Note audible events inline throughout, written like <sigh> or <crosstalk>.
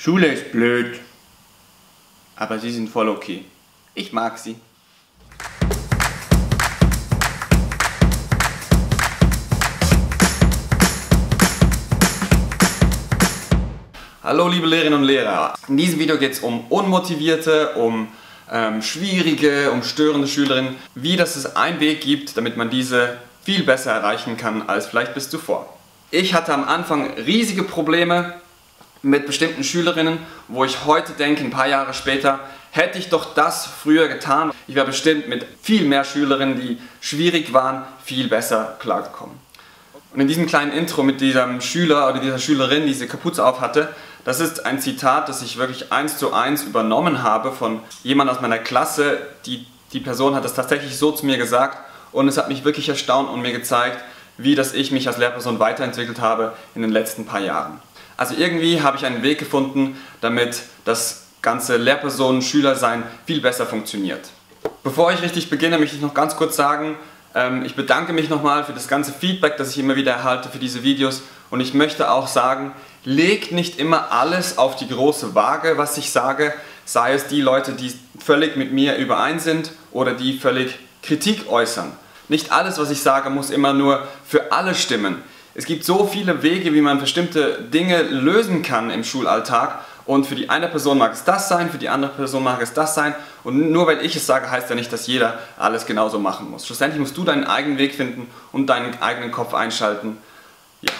Schule ist blöd. Aber sie sind voll okay. Ich mag sie. Hallo liebe Lehrerinnen und Lehrer. In diesem Video geht es um unmotivierte, um ähm, schwierige, um störende Schülerinnen, wie dass es einen Weg gibt, damit man diese viel besser erreichen kann als vielleicht bis zuvor. Ich hatte am Anfang riesige Probleme mit bestimmten Schülerinnen, wo ich heute denke, ein paar Jahre später, hätte ich doch das früher getan, ich wäre bestimmt mit viel mehr Schülerinnen, die schwierig waren, viel besser klargekommen. Und in diesem kleinen Intro mit diesem Schüler oder dieser Schülerin, die diese Kapuze auf hatte, das ist ein Zitat, das ich wirklich eins zu eins übernommen habe von jemand aus meiner Klasse. Die, die Person hat das tatsächlich so zu mir gesagt und es hat mich wirklich erstaunt und mir gezeigt, wie dass ich mich als Lehrperson weiterentwickelt habe in den letzten paar Jahren. Also irgendwie habe ich einen Weg gefunden, damit das ganze Lehrpersonen-Schülersein viel besser funktioniert. Bevor ich richtig beginne, möchte ich noch ganz kurz sagen, ähm, ich bedanke mich nochmal für das ganze Feedback, das ich immer wieder erhalte für diese Videos und ich möchte auch sagen, legt nicht immer alles auf die große Waage, was ich sage, sei es die Leute, die völlig mit mir überein sind oder die völlig Kritik äußern. Nicht alles, was ich sage, muss immer nur für alle stimmen. Es gibt so viele Wege, wie man bestimmte Dinge lösen kann im Schulalltag. Und für die eine Person mag es das sein, für die andere Person mag es das sein. Und nur weil ich es sage, heißt ja nicht, dass jeder alles genauso machen muss. Schlussendlich musst du deinen eigenen Weg finden und deinen eigenen Kopf einschalten. Ja.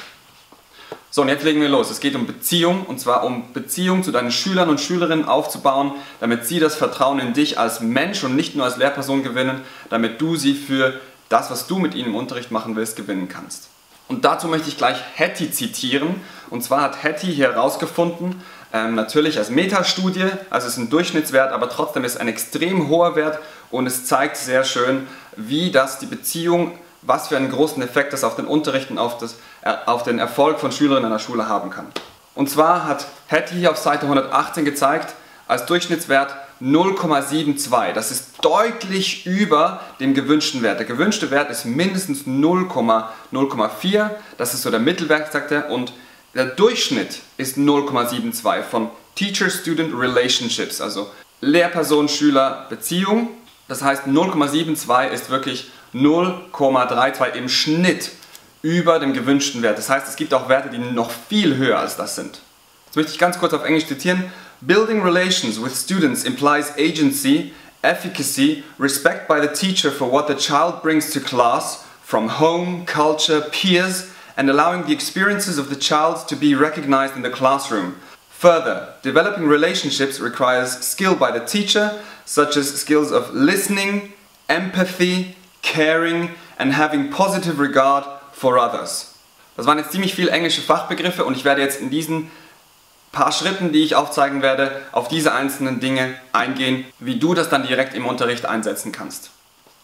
So, und jetzt legen wir los. Es geht um Beziehung, und zwar um Beziehung zu deinen Schülern und Schülerinnen aufzubauen, damit sie das Vertrauen in dich als Mensch und nicht nur als Lehrperson gewinnen, damit du sie für das, was du mit ihnen im Unterricht machen willst, gewinnen kannst. Und dazu möchte ich gleich Hattie zitieren. Und zwar hat Hattie hier herausgefunden, ähm, natürlich als Metastudie, also es ist ein Durchschnittswert, aber trotzdem ist es ein extrem hoher Wert und es zeigt sehr schön, wie das die Beziehung, was für einen großen Effekt das auf den Unterricht und auf, das, äh, auf den Erfolg von Schülerinnen an der Schule haben kann. Und zwar hat Hattie hier auf Seite 118 gezeigt, als Durchschnittswert 0,72. Das ist deutlich über dem gewünschten Wert. Der gewünschte Wert ist mindestens 0,04. Das ist so der Mittelwert, sagt er. Und der Durchschnitt ist 0,72 von Teacher-Student Relationships, also Lehrperson-Schüler-Beziehung. Das heißt 0,72 ist wirklich 0,32 im Schnitt über dem gewünschten Wert. Das heißt, es gibt auch Werte, die noch viel höher als das sind. Jetzt möchte ich ganz kurz auf Englisch zitieren. Building relations with students implies agency, efficacy, respect by the teacher for what the child brings to class from home, culture, peers, and allowing the experiences of the child to be recognized in the classroom. Further, developing relationships requires skill by the teacher, such as skills of listening, empathy, caring, and having positive regard for others. Das waren jetzt ziemlich viele englische Fachbegriffe und ich werde jetzt in diesen paar Schritten, die ich aufzeigen werde, auf diese einzelnen Dinge eingehen, wie du das dann direkt im Unterricht einsetzen kannst.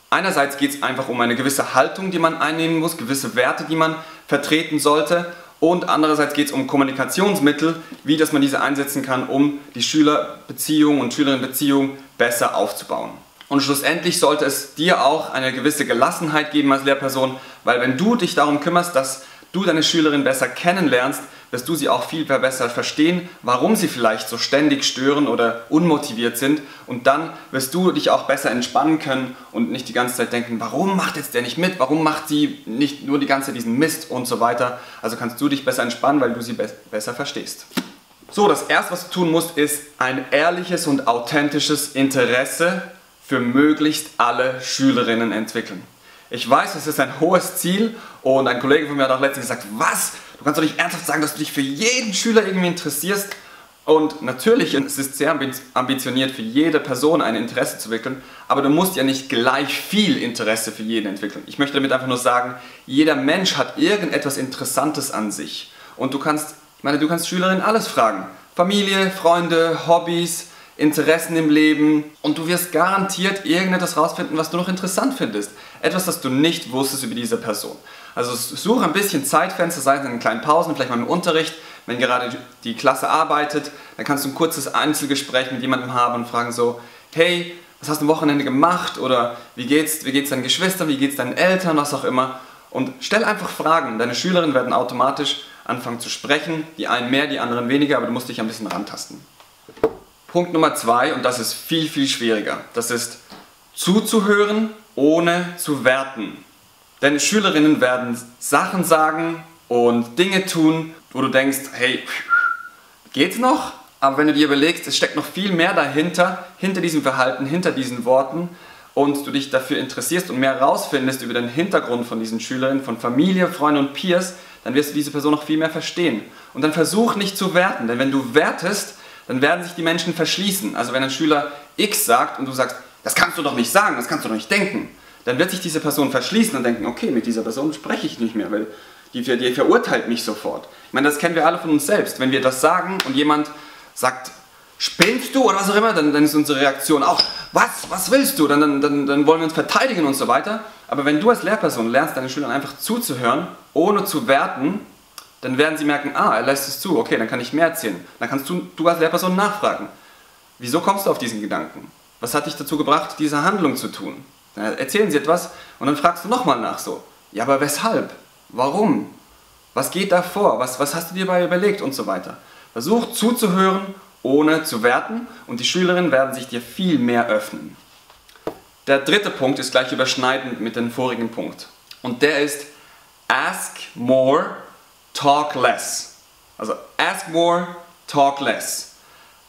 Einerseits geht es einfach um eine gewisse Haltung, die man einnehmen muss, gewisse Werte, die man vertreten sollte und andererseits geht es um Kommunikationsmittel, wie dass man diese einsetzen kann, um die Schülerbeziehung und Schülerinnenbeziehung besser aufzubauen. Und schlussendlich sollte es dir auch eine gewisse Gelassenheit geben als Lehrperson, weil wenn du dich darum kümmerst, dass du deine Schülerin besser kennenlernst, wirst du sie auch viel besser verstehen, warum sie vielleicht so ständig stören oder unmotiviert sind. Und dann wirst du dich auch besser entspannen können und nicht die ganze Zeit denken, warum macht jetzt der nicht mit, warum macht sie nicht nur die ganze Zeit diesen Mist und so weiter. Also kannst du dich besser entspannen, weil du sie be besser verstehst. So, das erste, was du tun musst, ist ein ehrliches und authentisches Interesse für möglichst alle Schülerinnen entwickeln. Ich weiß, es ist ein hohes Ziel und ein Kollege von mir hat auch letztens gesagt, was? Du kannst doch nicht ernsthaft sagen, dass du dich für jeden Schüler irgendwie interessierst. Und natürlich es ist es sehr ambitioniert, für jede Person ein Interesse zu entwickeln, aber du musst ja nicht gleich viel Interesse für jeden entwickeln. Ich möchte damit einfach nur sagen, jeder Mensch hat irgendetwas Interessantes an sich. Und du kannst, ich meine, du kannst Schülerinnen alles fragen. Familie, Freunde, Hobbys, Interessen im Leben und du wirst garantiert irgendetwas rausfinden, was du noch interessant findest. Etwas, das du nicht wusstest über diese Person. Also suche ein bisschen Zeitfenster, sei es in kleinen Pausen, vielleicht mal im Unterricht, wenn gerade die Klasse arbeitet, dann kannst du ein kurzes Einzelgespräch mit jemandem haben und fragen so, hey, was hast du am Wochenende gemacht oder wie geht's, wie geht's deinen Geschwistern, wie geht's deinen Eltern, was auch immer. Und stell einfach Fragen. Deine Schülerinnen werden automatisch anfangen zu sprechen. Die einen mehr, die anderen weniger, aber du musst dich ein bisschen rantasten. Punkt Nummer zwei, und das ist viel, viel schwieriger. Das ist zuzuhören, ohne zu werten. Denn Schülerinnen werden Sachen sagen und Dinge tun, wo du denkst, hey, geht's noch? Aber wenn du dir überlegst, es steckt noch viel mehr dahinter, hinter diesem Verhalten, hinter diesen Worten und du dich dafür interessierst und mehr rausfindest über den Hintergrund von diesen Schülerinnen, von Familie, Freunden und Peers, dann wirst du diese Person noch viel mehr verstehen. Und dann versuch nicht zu werten, denn wenn du wertest, dann werden sich die Menschen verschließen. Also wenn ein Schüler X sagt und du sagst, das kannst du doch nicht sagen, das kannst du doch nicht denken, dann wird sich diese Person verschließen und denken, okay, mit dieser Person spreche ich nicht mehr, weil die, die verurteilt mich sofort. Ich meine, das kennen wir alle von uns selbst. Wenn wir das sagen und jemand sagt, spinnst du oder was auch immer, dann, dann ist unsere Reaktion auch, was, was willst du? Dann, dann, dann, dann wollen wir uns verteidigen und so weiter. Aber wenn du als Lehrperson lernst, deinen Schülern einfach zuzuhören, ohne zu werten, dann werden sie merken, ah, er lässt es zu, okay, dann kann ich mehr erzählen. Dann kannst du, du als Lehrperson nachfragen. Wieso kommst du auf diesen Gedanken? Was hat dich dazu gebracht, diese Handlung zu tun? Dann erzählen sie etwas und dann fragst du nochmal nach so. Ja, aber weshalb? Warum? Was geht da vor? Was, was hast du dir dabei überlegt und so weiter? Versuch zuzuhören, ohne zu werten und die Schülerinnen werden sich dir viel mehr öffnen. Der dritte Punkt ist gleich überschneidend mit dem vorigen Punkt. Und der ist Ask more, talk less. Also ask more, talk less.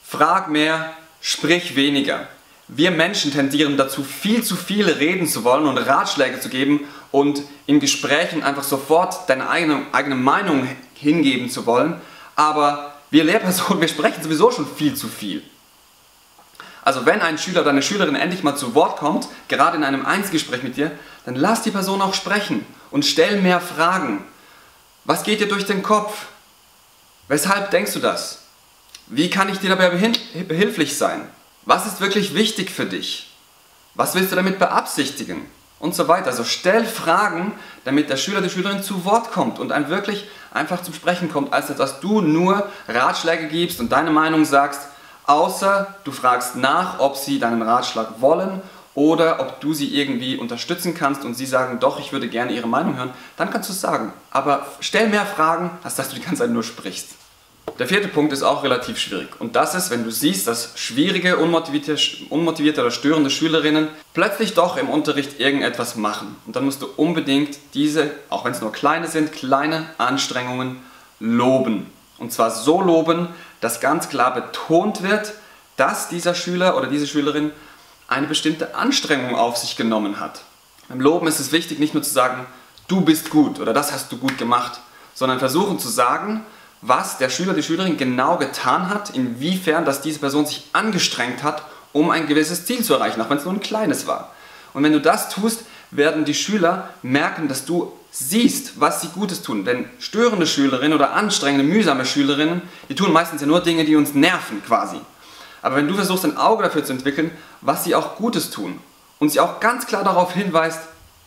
Frag mehr, sprich weniger. Wir Menschen tendieren dazu, viel zu viel reden zu wollen und Ratschläge zu geben und in Gesprächen einfach sofort deine eigene, eigene Meinung hingeben zu wollen. Aber wir Lehrpersonen, <laughs> wir sprechen sowieso schon viel zu viel. Also wenn ein Schüler oder eine Schülerin endlich mal zu Wort kommt, gerade in einem Einzelgespräch mit dir, dann lass die Person auch sprechen und stell mehr Fragen. Was geht dir durch den Kopf? Weshalb denkst du das? Wie kann ich dir dabei behilflich sein? Was ist wirklich wichtig für dich? Was willst du damit beabsichtigen? und so weiter. Also stell Fragen, damit der Schüler, die Schülerin zu Wort kommt und einem wirklich einfach zum Sprechen kommt, als dass du nur Ratschläge gibst und deine Meinung sagst, außer du fragst nach, ob sie deinen Ratschlag wollen oder ob du sie irgendwie unterstützen kannst und sie sagen, doch, ich würde gerne ihre Meinung hören, dann kannst du es sagen. Aber stell mehr Fragen, als dass du die ganze Zeit nur sprichst. Der vierte Punkt ist auch relativ schwierig. Und das ist, wenn du siehst, dass schwierige, unmotivierte, unmotivierte oder störende Schülerinnen plötzlich doch im Unterricht irgendetwas machen. Und dann musst du unbedingt diese, auch wenn es nur kleine sind, kleine Anstrengungen loben. Und zwar so loben, dass ganz klar betont wird, dass dieser Schüler oder diese Schülerin eine bestimmte Anstrengung auf sich genommen hat. Beim Loben ist es wichtig, nicht nur zu sagen, du bist gut oder das hast du gut gemacht, sondern versuchen zu sagen, was der Schüler, die Schülerin genau getan hat, inwiefern, dass diese Person sich angestrengt hat, um ein gewisses Ziel zu erreichen, auch wenn es nur ein kleines war. Und wenn du das tust, werden die Schüler merken, dass du siehst, was sie Gutes tun. Denn störende Schülerinnen oder anstrengende, mühsame Schülerinnen, die tun meistens ja nur Dinge, die uns nerven quasi. Aber wenn du versuchst, ein Auge dafür zu entwickeln, was sie auch Gutes tun und sie auch ganz klar darauf hinweist,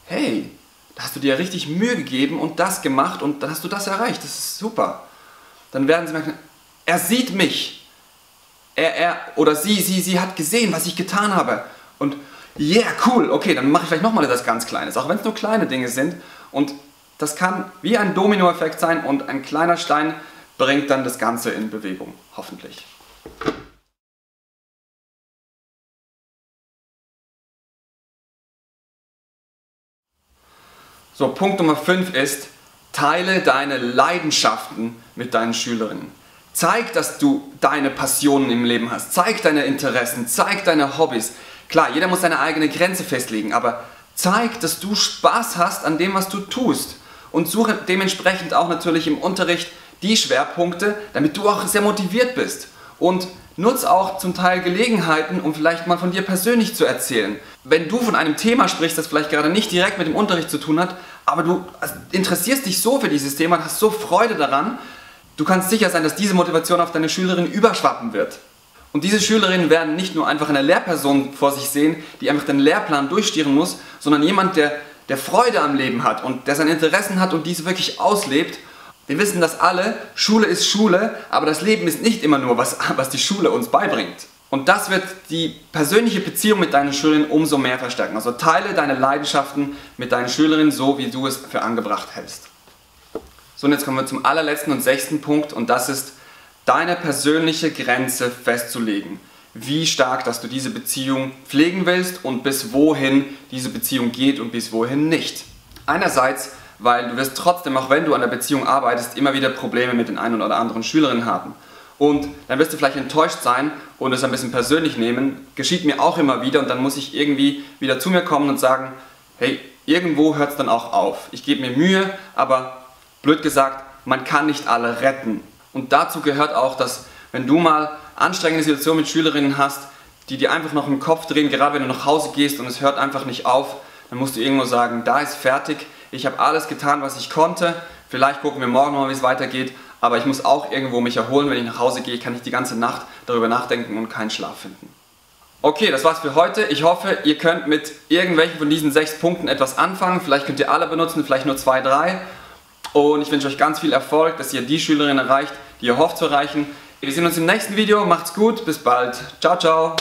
hey, da hast du dir richtig Mühe gegeben und das gemacht und dann hast du das erreicht, das ist super dann werden sie merken, er sieht mich. Er, er oder sie, sie, sie hat gesehen, was ich getan habe. Und yeah, cool, okay, dann mache ich vielleicht nochmal etwas ganz Kleines, auch wenn es nur kleine Dinge sind. Und das kann wie ein Dominoeffekt sein und ein kleiner Stein bringt dann das Ganze in Bewegung, hoffentlich. So, Punkt Nummer 5 ist, Teile deine Leidenschaften mit deinen Schülerinnen. Zeig, dass du deine Passionen im Leben hast. Zeig deine Interessen, zeig deine Hobbys. Klar, jeder muss seine eigene Grenze festlegen, aber zeig, dass du Spaß hast an dem, was du tust. Und suche dementsprechend auch natürlich im Unterricht die Schwerpunkte, damit du auch sehr motiviert bist. Und nutz auch zum Teil Gelegenheiten, um vielleicht mal von dir persönlich zu erzählen. Wenn du von einem Thema sprichst, das vielleicht gerade nicht direkt mit dem Unterricht zu tun hat, aber du interessierst dich so für dieses Thema und hast so Freude daran, du kannst sicher sein, dass diese Motivation auf deine Schülerin überschwappen wird. Und diese Schülerinnen werden nicht nur einfach eine Lehrperson vor sich sehen, die einfach den Lehrplan durchstieren muss, sondern jemand, der, der Freude am Leben hat und der seine Interessen hat und diese wirklich auslebt. Wir wissen das alle, Schule ist Schule, aber das Leben ist nicht immer nur, was, <laughs> was die Schule uns beibringt. Und das wird die persönliche Beziehung mit deinen Schülerinnen umso mehr verstärken. Also teile deine Leidenschaften mit deinen Schülerinnen so, wie du es für angebracht hältst. So, und jetzt kommen wir zum allerletzten und sechsten Punkt und das ist deine persönliche Grenze festzulegen. Wie stark, dass du diese Beziehung pflegen willst und bis wohin diese Beziehung geht und bis wohin nicht. Einerseits, weil du wirst trotzdem, auch wenn du an der Beziehung arbeitest, immer wieder Probleme mit den einen oder anderen Schülerinnen haben. Und dann wirst du vielleicht enttäuscht sein und es ein bisschen persönlich nehmen. Geschieht mir auch immer wieder und dann muss ich irgendwie wieder zu mir kommen und sagen, hey, irgendwo hört es dann auch auf. Ich gebe mir Mühe, aber blöd gesagt, man kann nicht alle retten. Und dazu gehört auch, dass wenn du mal anstrengende Situationen mit Schülerinnen hast, die dir einfach noch im Kopf drehen, gerade wenn du nach Hause gehst und es hört einfach nicht auf, dann musst du irgendwo sagen, da ist fertig, ich habe alles getan, was ich konnte, vielleicht gucken wir morgen mal, wie es weitergeht, aber ich muss auch irgendwo mich erholen, wenn ich nach Hause gehe, kann ich die ganze Nacht darüber nachdenken und keinen Schlaf finden. Okay, das war's für heute. Ich hoffe, ihr könnt mit irgendwelchen von diesen sechs Punkten etwas anfangen. Vielleicht könnt ihr alle benutzen, vielleicht nur zwei, drei. Und ich wünsche euch ganz viel Erfolg, dass ihr die Schülerin erreicht, die ihr hofft zu erreichen. Wir sehen uns im nächsten Video. Macht's gut. Bis bald. Ciao, ciao.